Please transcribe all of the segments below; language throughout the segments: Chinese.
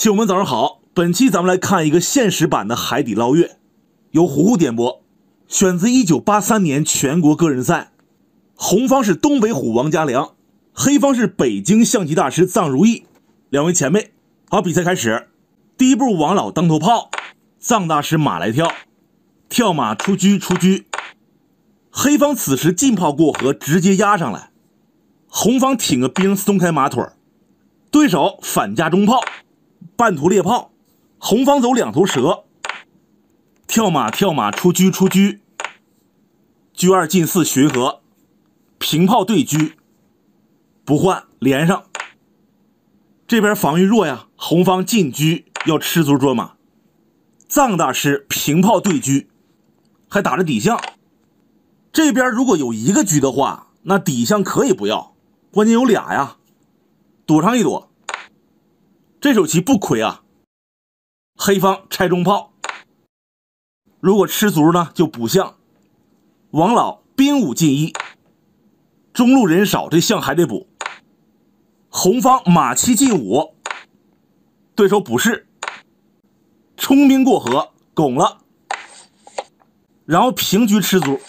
亲友们，早上好！本期咱们来看一个现实版的海底捞月，由虎虎点播，选自1983年全国个人赛，红方是东北虎王家良，黑方是北京象棋大师臧如意，两位前辈。好，比赛开始，第一步王老当头炮，臧大师马来跳，跳马出车出车，黑方此时进炮过河，直接压上来，红方挺个兵松开马腿对手反加中炮。半途猎炮，红方走两头蛇，跳马跳马出车出车，车二进四巡河，平炮对车，不换连上。这边防御弱呀，红方进车要吃卒捉马，藏大师平炮对车，还打着底象。这边如果有一个车的话，那底象可以不要，关键有俩呀，躲上一躲。这手棋不亏啊！黑方拆中炮，如果吃卒呢，就补象。王老兵五进一，中路人少，这象还得补。红方马七进五，对手补士，冲兵过河，拱了，然后平局吃卒。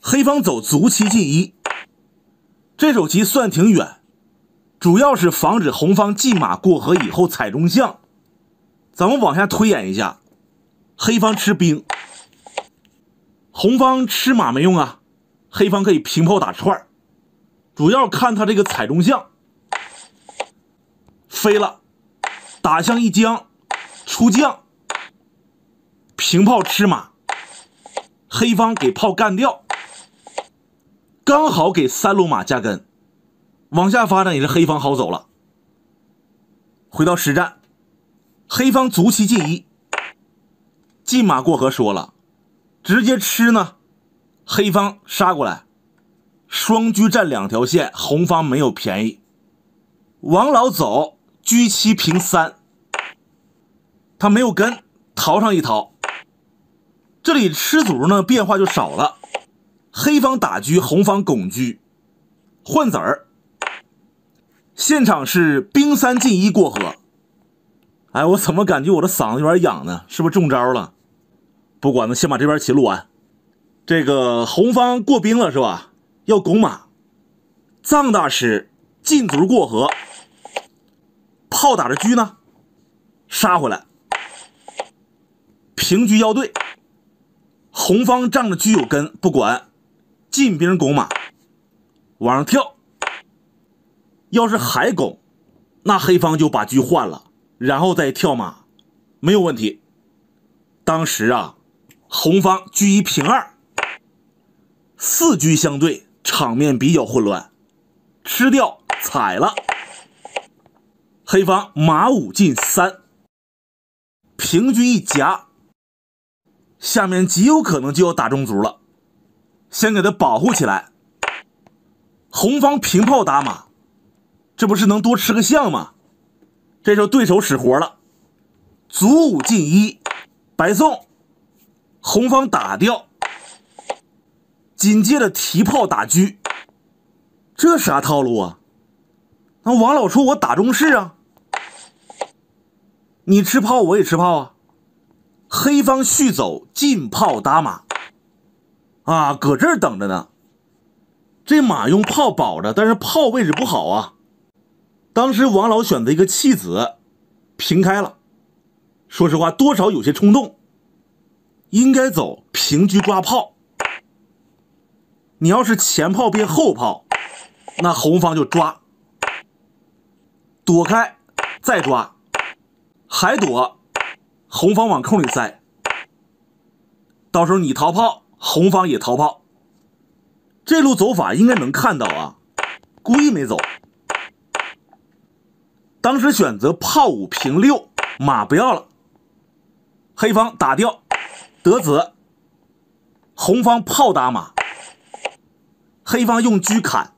黑方走卒七进一，这手棋算挺远。主要是防止红方进马过河以后踩中象。咱们往下推演一下，黑方吃兵，红方吃马没用啊，黑方可以平炮打串主要看他这个踩中象，飞了，打象一将，出将，平炮吃马，黑方给炮干掉，刚好给三路马加根。往下发展也是黑方好走了。回到实战，黑方卒七进一，进马过河说了，直接吃呢。黑方杀过来，双车占两条线，红方没有便宜。王老走车七平三，他没有跟，逃上一逃。这里吃卒呢变化就少了，黑方打车，红方拱车，换子儿。现场是兵三进一过河，哎，我怎么感觉我的嗓子有点痒呢？是不是中招了？不管了，先把这边棋录完。这个红方过兵了是吧？要拱马，藏大师进卒过河，炮打着车呢，杀回来，平车要对，红方仗着车有根，不管，进兵拱马，往上跳。要是还拱，那黑方就把车换了，然后再跳马，没有问题。当时啊，红方车一平二，四车相对，场面比较混乱，吃掉踩了。黑方马五进三，平车一夹，下面极有可能就要打中卒了，先给他保护起来。红方平炮打马。这不是能多吃个象吗？这时候对手使活了，卒五进一，白送，红方打掉，紧接着提炮打车，这啥套路啊？那王老说我打中士啊，你吃炮我也吃炮啊，黑方续走进炮打马，啊，搁这儿等着呢，这马用炮保着，但是炮位置不好啊。当时王老选择一个弃子，平开了。说实话，多少有些冲动，应该走平车抓炮。你要是前炮变后炮，那红方就抓，躲开再抓，还躲，红方往空里塞。到时候你逃炮，红方也逃炮。这路走法应该能看到啊，故意没走。当时选择炮五平六，马不要了。黑方打掉，得子。红方炮打马，黑方用车砍，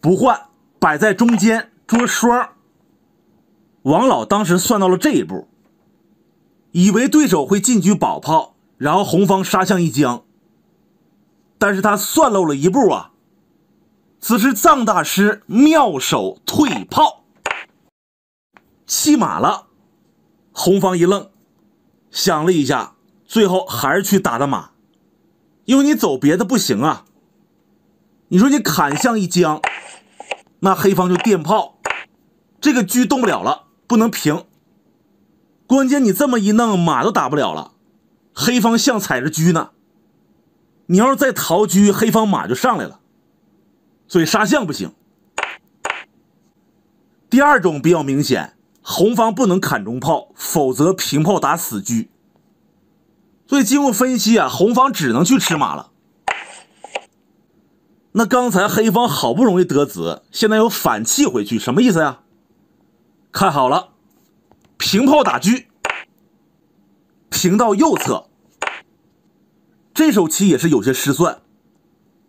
不换，摆在中间捉双。王老当时算到了这一步，以为对手会进车保炮，然后红方杀象一将，但是他算漏了一步啊。此时藏大师妙手退炮，弃马了。红方一愣，想了一下，最后还是去打的马，因为你走别的不行啊。你说你砍向一将，那黑方就电炮，这个车动不了了，不能平。关键你这么一弄，马都打不了了，黑方象踩着车呢。你要是再逃车，黑方马就上来了，所以杀象不行。第二种比较明显，红方不能砍中炮，否则平炮打死车。所以经过分析啊，红方只能去吃马了。那刚才黑方好不容易得子，现在又反弃回去，什么意思呀？看好了，平炮打车，平到右侧。这手棋也是有些失算，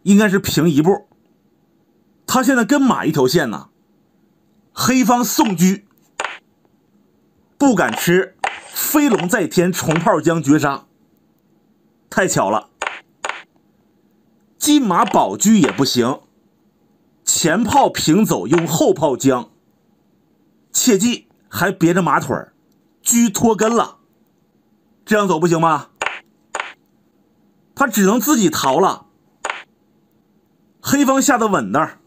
应该是平一步。他现在跟马一条线呢，黑方送车，不敢吃，飞龙在天，重炮将绝杀。太巧了，金马保车也不行，前炮平走，用后炮将，切记还别着马腿儿，车脱根了，这样走不行吗？他只能自己逃了。黑方下的稳当，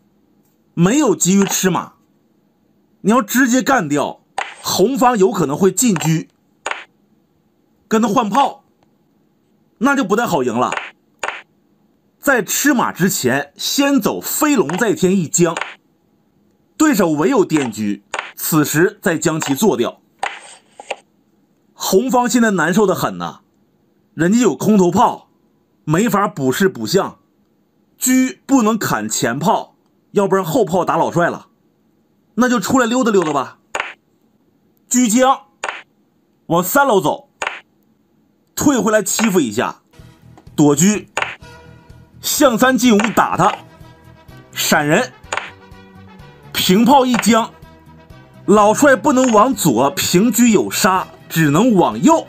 没有急于吃马。你要直接干掉，红方有可能会进车，跟他换炮，那就不太好赢了。在吃马之前，先走飞龙在天一将，对手唯有电车，此时再将其做掉。红方现在难受的很呐，人家有空头炮。没法补士补象，车不能砍前炮，要不然后炮打老帅了，那就出来溜达溜达吧。车将往三楼走，退回来欺负一下，躲车，象三进屋打他，闪人，平炮一将，老帅不能往左，平车有杀，只能往右。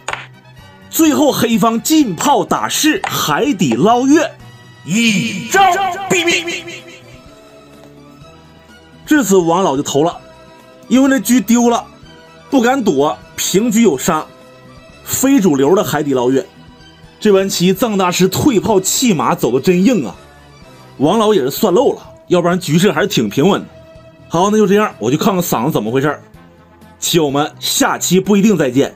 最后，黑方进炮打士，海底捞月，一招毙命。至此，王老就投了，因为那车丢了，不敢躲，平车有杀，非主流的海底捞月。这盘棋，藏大师退炮弃马走的真硬啊！王老也是算漏了，要不然局势还是挺平稳的。好，那就这样，我去看看嗓子怎么回事棋友们，下期不一定再见。